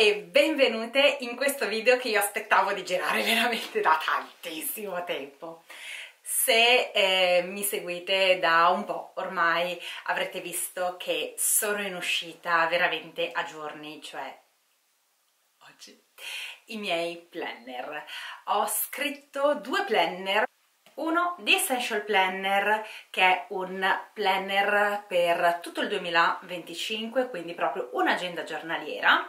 e benvenute in questo video che io aspettavo di girare veramente da tantissimo tempo. Se eh, mi seguite da un po' ormai avrete visto che sono in uscita veramente a giorni, cioè oggi, i miei planner. Ho scritto due planner uno di Essential Planner che è un planner per tutto il 2025 quindi proprio un'agenda giornaliera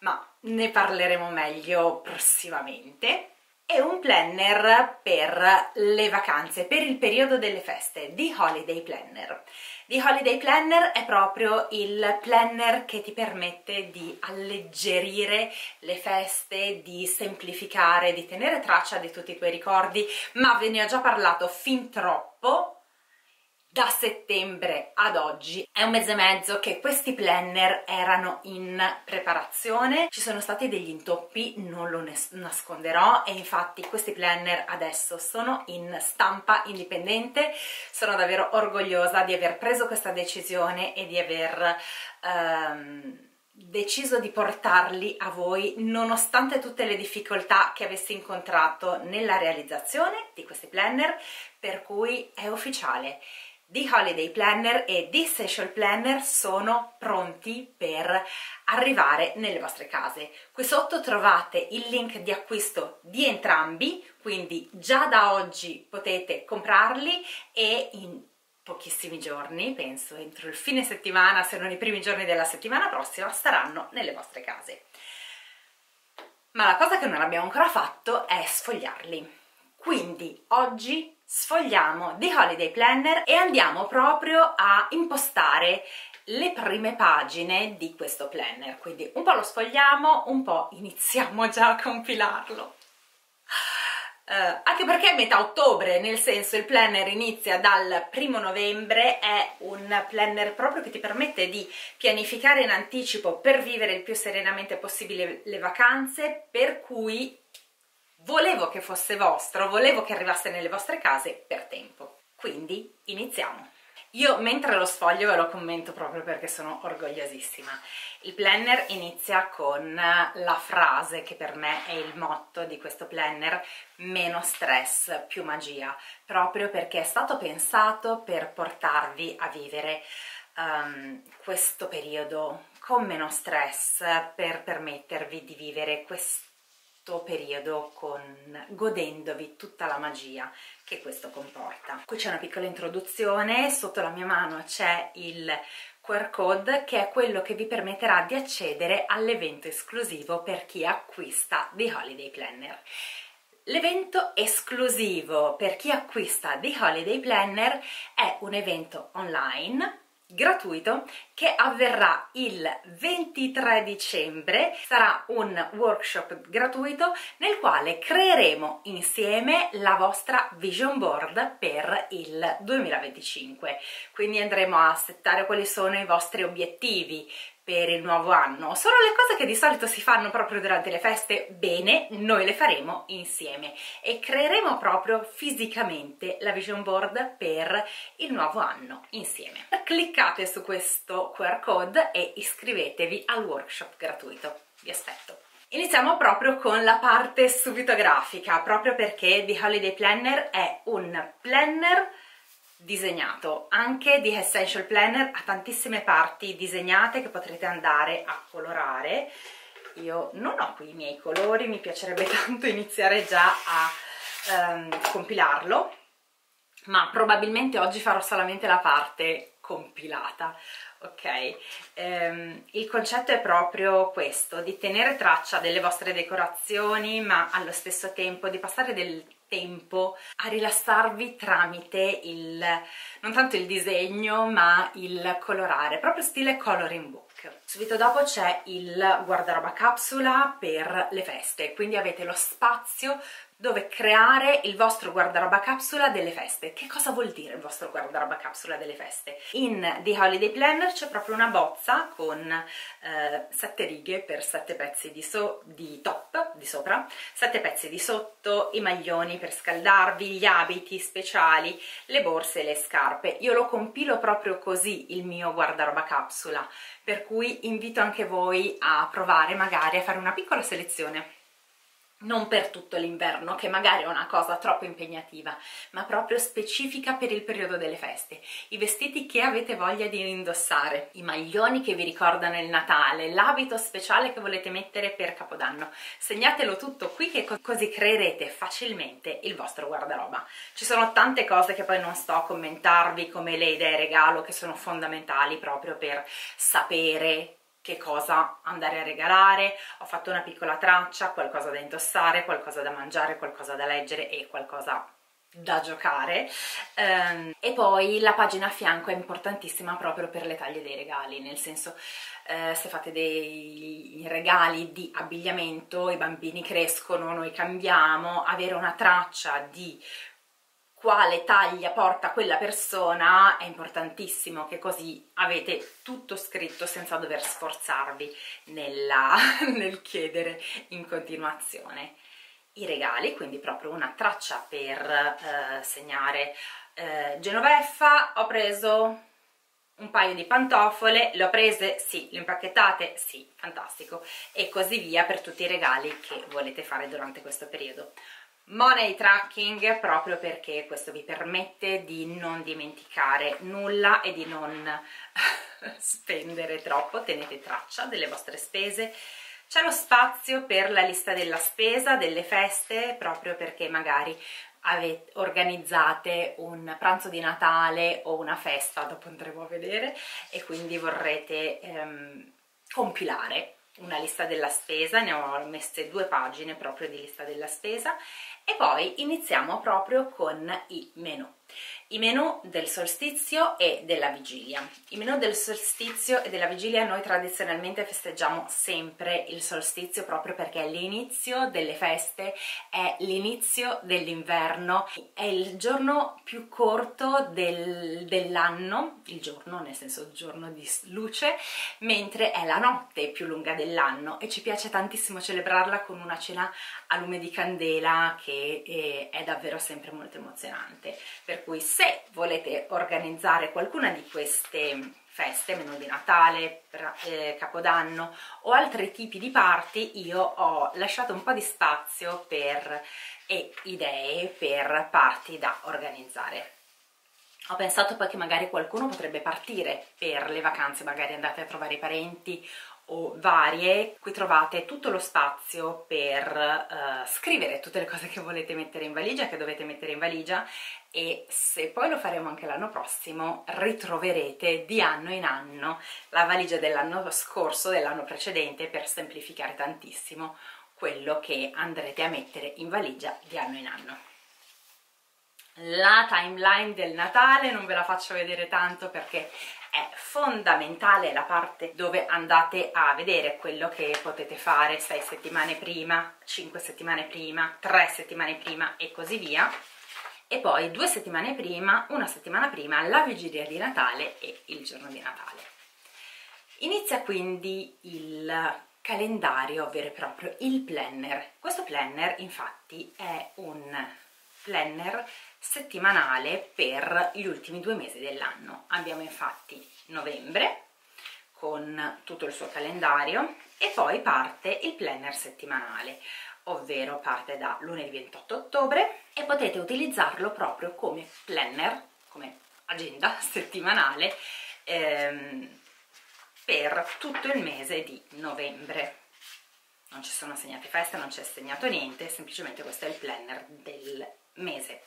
ma ne parleremo meglio prossimamente e un planner per le vacanze, per il periodo delle feste, di Holiday Planner. The Holiday Planner è proprio il planner che ti permette di alleggerire le feste, di semplificare, di tenere traccia di tutti i tuoi ricordi, ma ve ne ho già parlato fin troppo da settembre ad oggi. È un mese e mezzo che questi planner erano in preparazione. Ci sono stati degli intoppi non lo nasconderò e infatti questi planner adesso sono in stampa indipendente. Sono davvero orgogliosa di aver preso questa decisione e di aver um, deciso di portarli a voi nonostante tutte le difficoltà che avessi incontrato nella realizzazione di questi planner per cui è ufficiale The Holiday Planner e The Social Planner sono pronti per arrivare nelle vostre case. Qui sotto trovate il link di acquisto di entrambi, quindi già da oggi potete comprarli e in pochissimi giorni, penso entro il fine settimana, se non i primi giorni della settimana prossima, saranno nelle vostre case. Ma la cosa che non abbiamo ancora fatto è sfogliarli. Quindi oggi sfogliamo The Holiday Planner e andiamo proprio a impostare le prime pagine di questo planner. Quindi un po' lo sfogliamo, un po' iniziamo già a compilarlo. Uh, anche perché è metà ottobre, nel senso il planner inizia dal primo novembre, è un planner proprio che ti permette di pianificare in anticipo per vivere il più serenamente possibile le vacanze, per cui volevo che fosse vostro, volevo che arrivasse nelle vostre case per tempo. Quindi iniziamo. Io mentre lo sfoglio ve lo commento proprio perché sono orgogliosissima. Il planner inizia con la frase che per me è il motto di questo planner, meno stress, più magia, proprio perché è stato pensato per portarvi a vivere um, questo periodo con meno stress, per permettervi di vivere questo questo periodo con, godendovi tutta la magia che questo comporta. Qui c'è una piccola introduzione, sotto la mia mano c'è il QR code che è quello che vi permetterà di accedere all'evento esclusivo per chi acquista The Holiday Planner. L'evento esclusivo per chi acquista The Holiday Planner è un evento online gratuito che avverrà il 23 dicembre. Sarà un workshop gratuito nel quale creeremo insieme la vostra vision board per il 2025 quindi andremo a settare quali sono i vostri obiettivi per il nuovo anno. Sono le cose che di solito si fanno proprio durante le feste, bene, noi le faremo insieme e creeremo proprio fisicamente la vision board per il nuovo anno insieme. Cliccate su questo QR code e iscrivetevi al workshop gratuito. Vi aspetto. Iniziamo proprio con la parte subito grafica, proprio perché The Holiday Planner è un planner disegnato. Anche di Essential Planner ha tantissime parti disegnate che potrete andare a colorare. Io non ho qui i miei colori mi piacerebbe tanto iniziare già a um, compilarlo ma probabilmente oggi farò solamente la parte compilata ok? Um, il concetto è proprio questo, di tenere traccia delle vostre decorazioni ma allo stesso tempo di passare del tempo a rilassarvi tramite il, non tanto il disegno ma il colorare, proprio stile coloring book. Subito dopo c'è il guardaroba capsula per le feste, quindi avete lo spazio dove creare il vostro guardaroba capsula delle feste. Che cosa vuol dire il vostro guardaroba capsula delle feste? In The Holiday Planner c'è proprio una bozza con eh, sette righe per sette pezzi di, so di top, di sopra, sette pezzi di sotto, i maglioni per scaldarvi, gli abiti speciali, le borse e le scarpe. Io lo compilo proprio così il mio guardaroba capsula, per cui invito anche voi a provare magari a fare una piccola selezione non per tutto l'inverno, che magari è una cosa troppo impegnativa, ma proprio specifica per il periodo delle feste. I vestiti che avete voglia di indossare, i maglioni che vi ricordano il Natale, l'abito speciale che volete mettere per Capodanno. Segnatelo tutto qui che così creerete facilmente il vostro guardaroba. Ci sono tante cose che poi non sto a commentarvi come le idee regalo che sono fondamentali proprio per sapere che cosa andare a regalare, ho fatto una piccola traccia, qualcosa da indossare, qualcosa da mangiare, qualcosa da leggere e qualcosa da giocare. Um, e poi la pagina a fianco è importantissima proprio per le taglie dei regali nel senso eh, se fate dei regali di abbigliamento i bambini crescono, noi cambiamo avere una traccia di quale taglia porta quella persona è importantissimo che così avete tutto scritto senza dover sforzarvi nella, nel chiedere in continuazione i regali, quindi proprio una traccia per eh, segnare eh, Genoveffa, ho preso un paio di pantofole, le ho prese? Sì, le impacchettate? Sì, fantastico, e così via per tutti i regali che volete fare durante questo periodo money tracking proprio perché questo vi permette di non dimenticare nulla e di non spendere troppo, tenete traccia delle vostre spese. C'è lo spazio per la lista della spesa, delle feste, proprio perché magari avete, organizzate un pranzo di Natale o una festa, dopo andremo a vedere, e quindi vorrete ehm, compilare una lista della spesa, ne ho messe due pagine proprio di lista della spesa e poi iniziamo proprio con i menu i menù del solstizio e della vigilia. I menù del solstizio e della vigilia noi tradizionalmente festeggiamo sempre il solstizio proprio perché è l'inizio delle feste, è l'inizio dell'inverno, è il giorno più corto del, dell'anno, il giorno nel senso giorno di luce, mentre è la notte più lunga dell'anno e ci piace tantissimo celebrarla con una cena a lume di candela che è, è davvero sempre molto emozionante. Per cui se volete organizzare qualcuna di queste feste, menù di Natale, eh, Capodanno o altri tipi di party, io ho lasciato un po' di spazio per, e idee per party da organizzare. Ho pensato poi che magari qualcuno potrebbe partire per le vacanze, magari andate a trovare i parenti o varie, qui trovate tutto lo spazio per uh, scrivere tutte le cose che volete mettere in valigia, che dovete mettere in valigia e se poi lo faremo anche l'anno prossimo ritroverete di anno in anno la valigia dell'anno scorso, dell'anno precedente per semplificare tantissimo quello che andrete a mettere in valigia di anno in anno. La timeline del Natale non ve la faccio vedere tanto perché è fondamentale la parte dove andate a vedere quello che potete fare 6 settimane prima, 5 settimane prima, 3 settimane prima e così via e poi due settimane prima, una settimana prima, la vigilia di Natale e il giorno di Natale. Inizia quindi il calendario vero e proprio, il planner. Questo planner infatti è un planner settimanale per gli ultimi due mesi dell'anno. Abbiamo infatti novembre con tutto il suo calendario e poi parte il planner settimanale, ovvero parte da lunedì 28 ottobre e potete utilizzarlo proprio come planner, come agenda settimanale ehm, per tutto il mese di novembre. Non ci sono assegnate feste, non c'è assegnato niente, semplicemente questo è il planner del mese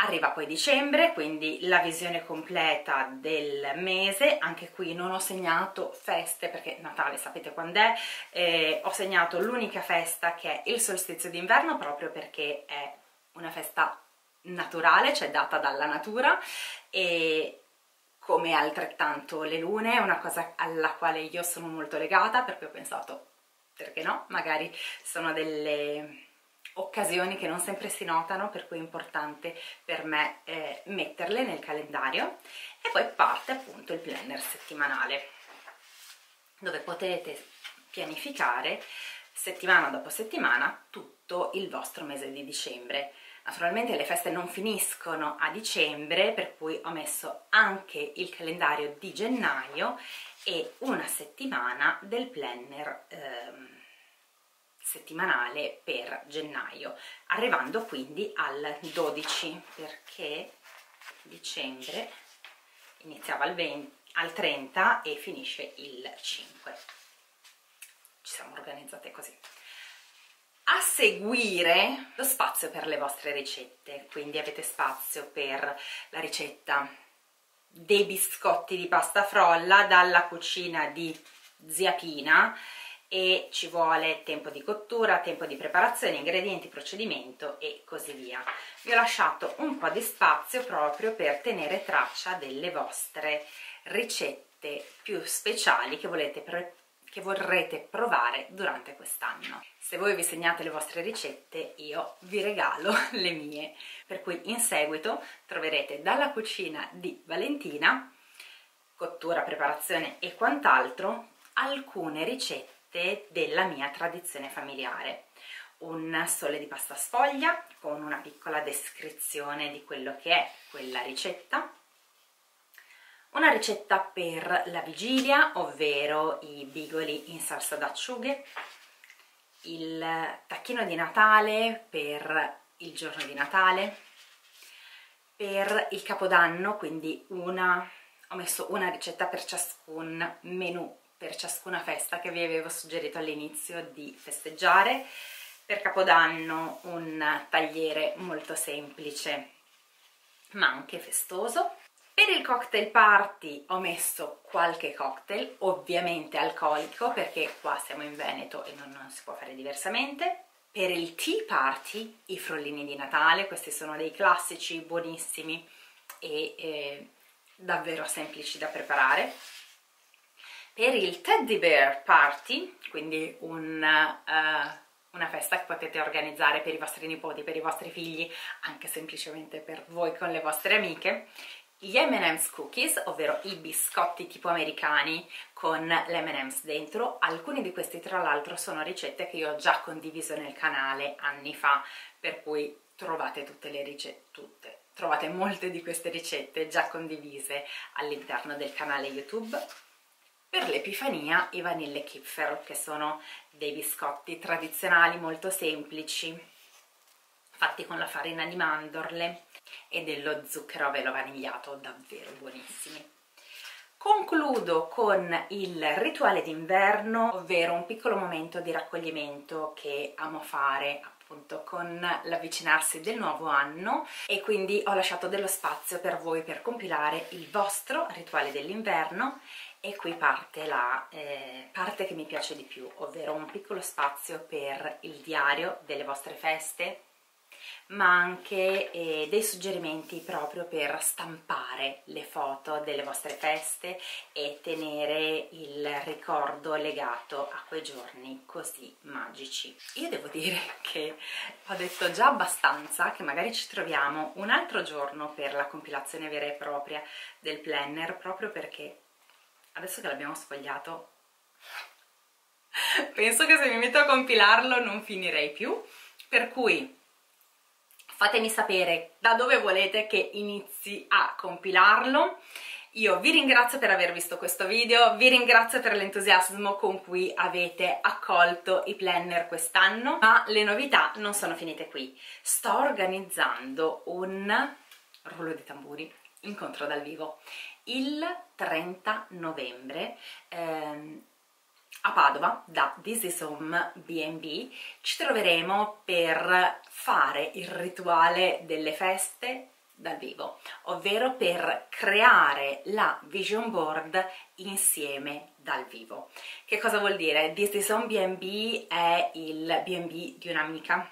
Arriva poi dicembre, quindi la visione completa del mese, anche qui non ho segnato feste perché Natale sapete quando è, eh, ho segnato l'unica festa che è il solstizio d'inverno proprio perché è una festa naturale, cioè data dalla natura e come altrettanto le lune, è una cosa alla quale io sono molto legata perché ho pensato, perché no, magari sono delle occasioni che non sempre si notano, per cui è importante per me eh, metterle nel calendario. E poi parte appunto il planner settimanale, dove potete pianificare settimana dopo settimana tutto il vostro mese di dicembre. Naturalmente le feste non finiscono a dicembre, per cui ho messo anche il calendario di gennaio e una settimana del planner ehm, settimanale per gennaio, arrivando quindi al 12 perché dicembre iniziava al, 20, al 30 e finisce il 5. Ci siamo organizzate così. A seguire lo spazio per le vostre ricette, quindi avete spazio per la ricetta dei biscotti di pasta frolla dalla cucina di zia Pina e ci vuole tempo di cottura, tempo di preparazione, ingredienti, procedimento e così via. Vi ho lasciato un po' di spazio proprio per tenere traccia delle vostre ricette più speciali che volete preparare che vorrete provare durante quest'anno. Se voi vi segnate le vostre ricette, io vi regalo le mie, per cui in seguito troverete dalla cucina di Valentina, cottura, preparazione e quant'altro, alcune ricette della mia tradizione familiare. Un sole di pasta sfoglia con una piccola descrizione di quello che è quella ricetta, una ricetta per la vigilia, ovvero i bigoli in salsa d'acciughe, il tacchino di Natale per il giorno di Natale, per il Capodanno, quindi una, ho messo una ricetta per ciascun menù, per ciascuna festa che vi avevo suggerito all'inizio di festeggiare, per Capodanno un tagliere molto semplice ma anche festoso, per il cocktail party ho messo qualche cocktail, ovviamente alcolico perché qua siamo in Veneto e non, non si può fare diversamente. Per il tea party i frollini di Natale, questi sono dei classici buonissimi e eh, davvero semplici da preparare. Per il teddy bear party, quindi un... Uh, una festa che potete organizzare per i vostri nipoti, per i vostri figli, anche semplicemente per voi con le vostre amiche gli M&M's cookies, ovvero i biscotti tipo americani con l'M&M's dentro. Alcuni di questi tra l'altro sono ricette che io ho già condiviso nel canale anni fa, per cui trovate tutte le ricette, tutte, trovate molte di queste ricette già condivise all'interno del canale YouTube. Per l'Epifania i vanille Kipfer, che sono dei biscotti tradizionali molto semplici, fatti con la farina di mandorle e dello zucchero a velo vanigliato, davvero buonissimi. Concludo con il rituale d'inverno, ovvero un piccolo momento di raccoglimento che amo fare appunto con l'avvicinarsi del nuovo anno e quindi ho lasciato dello spazio per voi per compilare il vostro rituale dell'inverno e qui parte la eh, parte che mi piace di più, ovvero un piccolo spazio per il diario delle vostre feste, ma anche eh, dei suggerimenti proprio per stampare le foto delle vostre feste e tenere il ricordo legato a quei giorni così magici. Io devo dire che ho detto già abbastanza che magari ci troviamo un altro giorno per la compilazione vera e propria del planner proprio perché adesso che l'abbiamo sfogliato penso che se mi metto a compilarlo non finirei più per cui fatemi sapere da dove volete che inizi a compilarlo. Io vi ringrazio per aver visto questo video, vi ringrazio per l'entusiasmo con cui avete accolto i planner quest'anno, ma le novità non sono finite qui. Sto organizzando un rullo di tamburi, incontro dal vivo, il 30 novembre. Ehm, a Padova da This is Home B&B ci troveremo per fare il rituale delle feste dal vivo, ovvero per creare la vision board insieme dal vivo. Che cosa vuol dire? This is Home B&B è il B&B di un'amica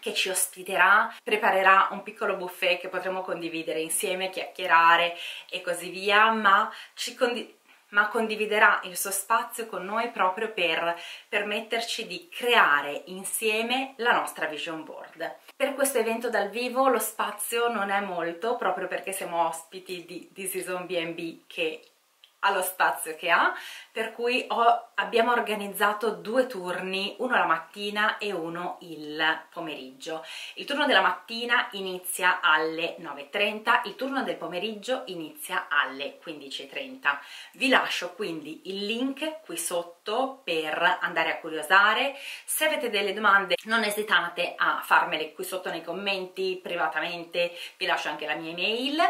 che ci ospiterà, preparerà un piccolo buffet che potremo condividere insieme, chiacchierare e così via, ma ci condividerà ma condividerà il suo spazio con noi proprio per permetterci di creare insieme la nostra vision board. Per questo evento dal vivo lo spazio non è molto, proprio perché siamo ospiti di This is on B&B che allo spazio che ha, per cui ho, abbiamo organizzato due turni, uno la mattina e uno il pomeriggio. Il turno della mattina inizia alle 9.30, il turno del pomeriggio inizia alle 15.30. Vi lascio quindi il link qui sotto per andare a curiosare. Se avete delle domande non esitate a farmele qui sotto nei commenti privatamente, vi lascio anche la mia email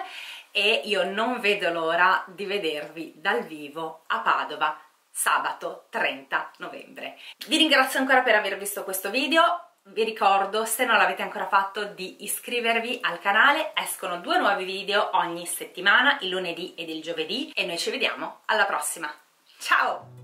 e io non vedo l'ora di vedervi dal vivo a Padova sabato 30 novembre. Vi ringrazio ancora per aver visto questo video, vi ricordo se non l'avete ancora fatto di iscrivervi al canale, escono due nuovi video ogni settimana, il lunedì ed il giovedì e noi ci vediamo alla prossima. Ciao!